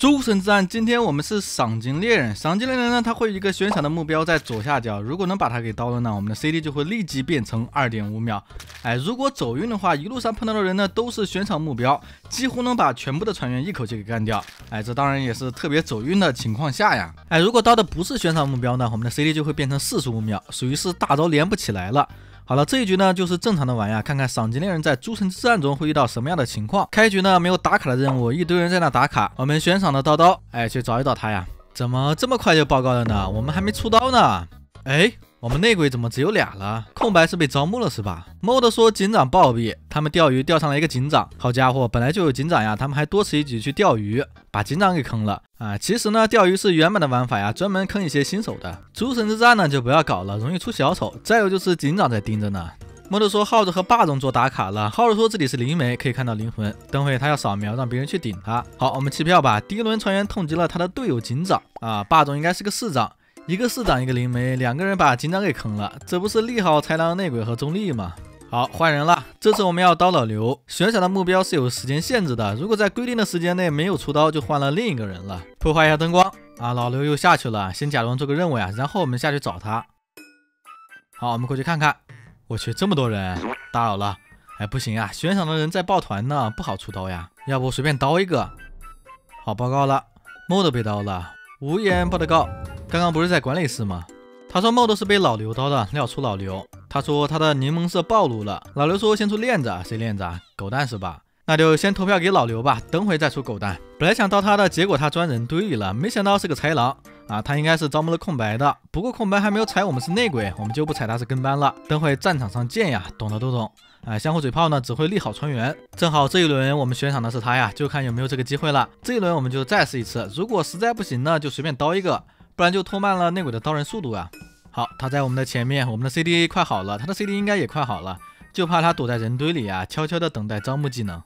诸神之战，今天我们是赏金猎人。赏金猎人呢，他会有一个悬赏的目标在左下角，如果能把它给刀了呢，我们的 CD 就会立即变成二点五秒。哎，如果走运的话，一路上碰到的人呢都是悬赏目标，几乎能把全部的船员一口气给干掉。哎，这当然也是特别走运的情况下呀。哎，如果刀的不是悬赏目标呢，我们的 CD 就会变成四十五秒，属于是大招连不起来了。好了，这一局呢就是正常的玩呀，看看赏金猎人在诸神之战中会遇到什么样的情况。开局呢没有打卡的任务，一堆人在那打卡，我们悬赏的刀刀，哎，去找一找他呀。怎么这么快就报告了呢？我们还没出刀呢。哎。我们内鬼怎么只有俩了？空白是被招募了是吧？莫德说警长暴毙，他们钓鱼钓上来一个警长。好家伙，本来就有警长呀，他们还多此一举去钓鱼，把警长给坑了啊！其实呢，钓鱼是原版的玩法呀，专门坑一些新手的。诸神之战呢就不要搞了，容易出小丑。再有就是警长在盯着呢。莫德说耗子和霸总做打卡了，耗子说这里是灵媒，可以看到灵魂。等会他要扫描，让别人去顶他。好，我们弃票吧。第一轮船员痛击了他的队友警长啊，霸总应该是个市长。一个市长，一个灵媒，两个人把警长给坑了，这不是利好豺狼、内鬼和中立吗？好，换人了，这次我们要刀老刘。悬赏的目标是有时间限制的，如果在规定的时间内没有出刀，就换了另一个人了。破坏一下灯光啊，老刘又下去了，先假装做个任务呀，然后我们下去找他。好，我们过去看看。我去，这么多人，打扰了。哎，不行啊，悬赏的人在抱团呢，不好出刀呀。要不随便刀一个。好，报告了，莫德被刀了，无言报的告。刚刚不是在管理室吗？他说 mod 是被老刘刀的，料出老刘。他说他的柠檬色暴露了。老刘说先出链子，谁链子啊？狗蛋是吧？那就先投票给老刘吧，等会再出狗蛋。本来想刀他的，结果他钻人堆里了，没想到是个豺狼啊！他应该是招募了空白的，不过空白还没有踩我们是内鬼，我们就不踩他是跟班了。等会战场上见呀，懂的都懂。哎，相互嘴炮呢，只会利好船员。正好这一轮我们悬赏的是他呀，就看有没有这个机会了。这一轮我们就再试一次，如果实在不行呢，就随便刀一个。不然就拖慢了内鬼的刀人速度啊！好，他在我们的前面，我们的 CDA 快好了，他的 CD 应该也快好了，就怕他躲在人堆里啊，悄悄的等待招募技能。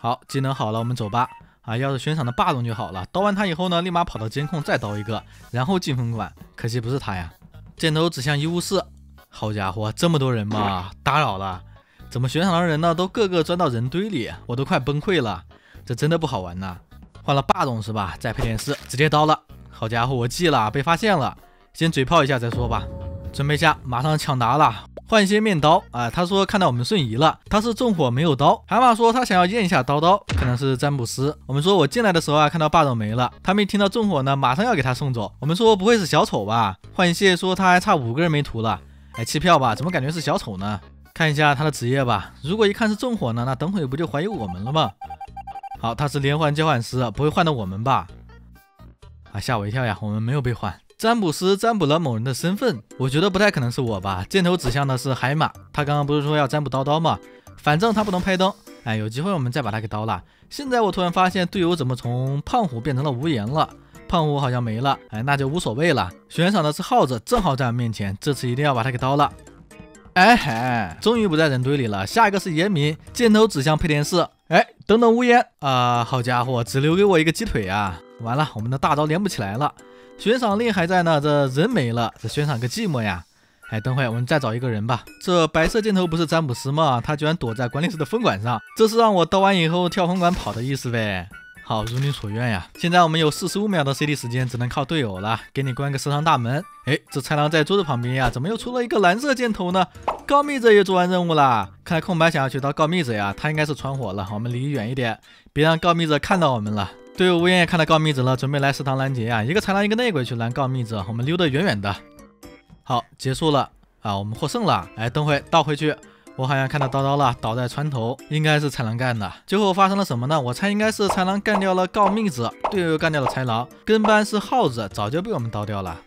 好，技能好了，我们走吧。啊，要是悬赏的霸总就好了，刀完他以后呢，立马跑到监控再刀一个，然后进分管。可惜不是他呀，箭头指向医务室。好家伙，这么多人吗？打扰了。怎么悬赏的人呢，都个个钻到人堆里，我都快崩溃了。这真的不好玩呐。换了霸总是吧？再配电视，直接刀了。好家伙，我记了，被发现了，先嘴炮一下再说吧。准备下，马上抢答了，换一些面刀啊。他说看到我们瞬移了，他是纵火没有刀。海马说他想要验一下刀刀，可能是占卜师。我们说我进来的时候啊，看到霸总没了，他没听到纵火呢，马上要给他送走。我们说不会是小丑吧？换谢说他还差五个人没涂了，哎，弃票吧，怎么感觉是小丑呢？看一下他的职业吧，如果一看是纵火呢，那等会不就怀疑我们了吗？好，他是连环交换师，不会换到我们吧？啊！吓我一跳呀！我们没有被换，占卜师占卜了某人的身份，我觉得不太可能是我吧？箭头指向的是海马，他刚刚不是说要占卜刀刀吗？反正他不能拍灯，哎，有机会我们再把他给刀了。现在我突然发现队友怎么从胖虎变成了无言了？胖虎好像没了，哎，那就无所谓了。悬赏的是耗子，正好在我面前，这次一定要把他给刀了。哎嘿，终于不在人堆里了。下一个是严明，箭头指向配电室，哎，等等无言啊！好家伙，只留给我一个鸡腿啊！完了，我们的大招连不起来了。悬赏令还在呢，这人没了，这悬赏个寂寞呀！哎，等会我们再找一个人吧。这白色箭头不是詹姆斯吗？他居然躲在管理室的分管上，这是让我刀完以后跳分管跑的意思呗？好，如你所愿呀。现在我们有四十五秒的 CD 时间，只能靠队友了。给你关个食堂大门。哎，这豺狼在桌子旁边呀，怎么又出了一个蓝色箭头呢？告密者也做完任务了。看来空白想要去当告密者呀，他应该是传火了。我们离远一点，别让告密者看到我们了。队友无言也看到告密者了，准备来食堂拦截啊！一个豺狼，一个内鬼去拦告密者，我们溜得远远的。好，结束了啊，我们获胜了。哎，等会倒回去，我好像看到刀刀了，倒在船头，应该是豺狼干的。最后发生了什么呢？我猜应该是豺狼干掉了告密者，队友又干掉了豺狼，跟班是耗子，早就被我们刀掉了。